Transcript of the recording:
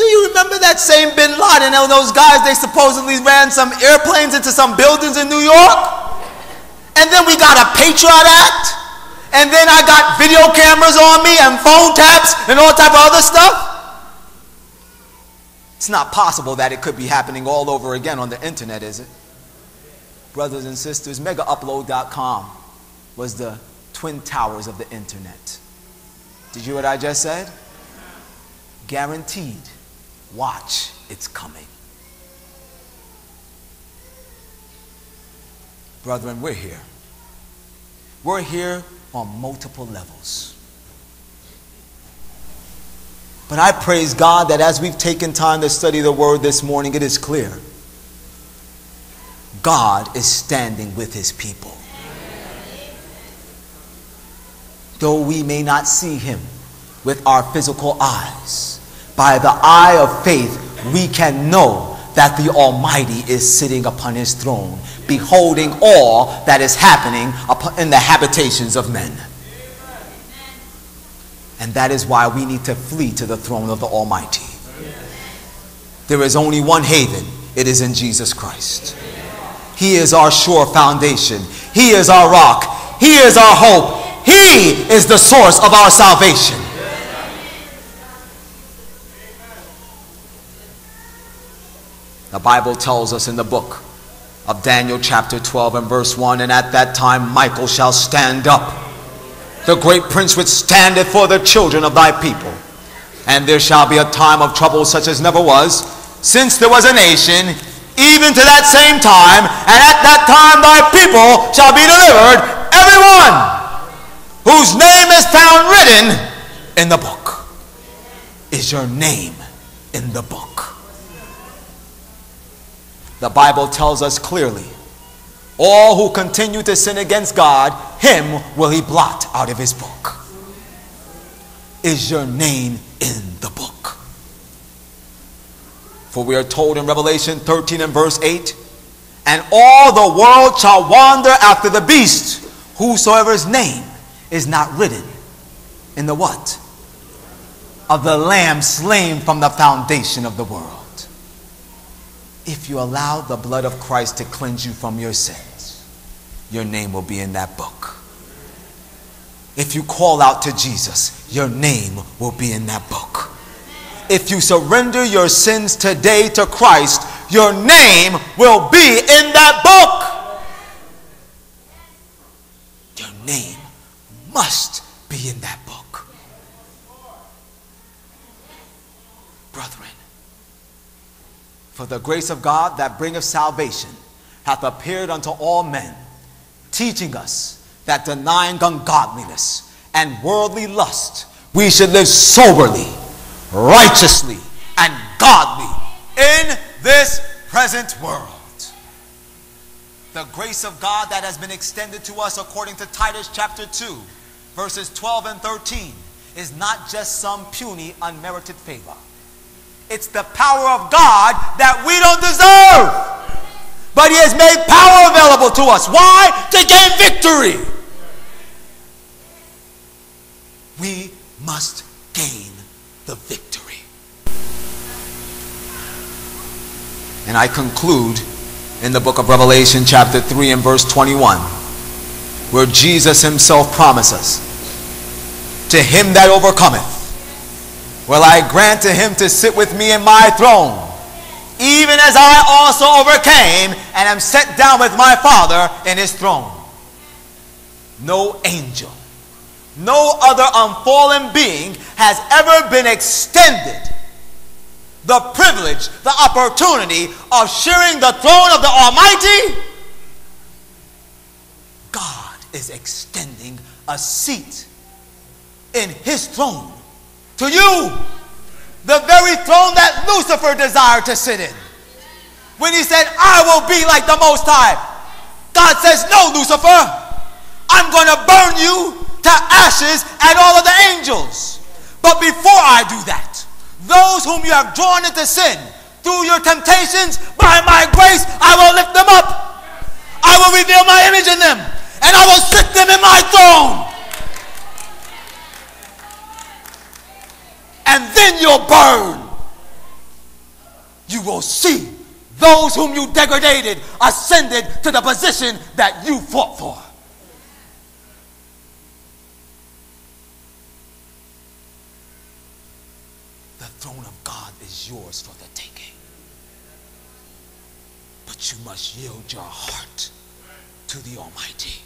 Do you remember that same bin Laden and those guys, they supposedly ran some airplanes into some buildings in New York? And then we got a Patriot Act? And then I got video cameras on me and phone taps and all type of other stuff? It's not possible that it could be happening all over again on the internet, is it? Brothers and sisters, megaupload.com was the twin towers of the internet. Did you hear what I just said? Guaranteed. Watch, it's coming. Brethren, we're here. We're here on multiple levels. But I praise God that as we've taken time to study the Word this morning, it is clear God is standing with His people. Though we may not see Him with our physical eyes, by the eye of faith, we can know that the Almighty is sitting upon His throne, beholding all that is happening in the habitations of men. And that is why we need to flee to the throne of the Almighty. There is only one haven, it is in Jesus Christ. He is our sure foundation, He is our rock, He is our hope, He is the source of our salvation. The Bible tells us in the book of Daniel, chapter 12, and verse 1 And at that time Michael shall stand up the great prince which standeth for the children of thy people. And there shall be a time of trouble such as never was, since there was a nation, even to that same time, and at that time thy people shall be delivered, everyone whose name is found written in the book. Is your name in the book? The Bible tells us clearly all who continue to sin against God, him will he blot out of his book. Is your name in the book? For we are told in Revelation 13 and verse 8, and all the world shall wander after the beast, whosoever's name is not written in the what? Of the lamb slain from the foundation of the world. If you allow the blood of Christ to cleanse you from your sins, your name will be in that book. If you call out to Jesus, your name will be in that book. If you surrender your sins today to Christ, your name will be in that book. Your name must be in that book. Brethren, for the grace of God that bringeth salvation hath appeared unto all men teaching us that denying ungodliness and worldly lust, we should live soberly, righteously, and godly in this present world. The grace of God that has been extended to us according to Titus chapter 2, verses 12 and 13, is not just some puny, unmerited favor. It's the power of God that we don't deserve. But he has made power available to us. Why? To gain victory. We must gain the victory. And I conclude in the book of Revelation, chapter 3, and verse 21, where Jesus himself promises, To him that overcometh, will I grant to him to sit with me in my throne even as I also overcame and am set down with my Father in his throne. No angel, no other unfallen being has ever been extended the privilege, the opportunity of sharing the throne of the Almighty. God is extending a seat in his throne to you the very throne that Lucifer desired to sit in. When he said, I will be like the Most High, God says, No, Lucifer, I'm going to burn you to ashes and all of the angels. But before I do that, those whom you have drawn into sin through your temptations, by my grace, I will lift them up. I will reveal my image in them, and I will sit them in my throne. and then you'll burn you will see those whom you degraded ascended to the position that you fought for. The throne of God is yours for the taking. But you must yield your heart to the Almighty.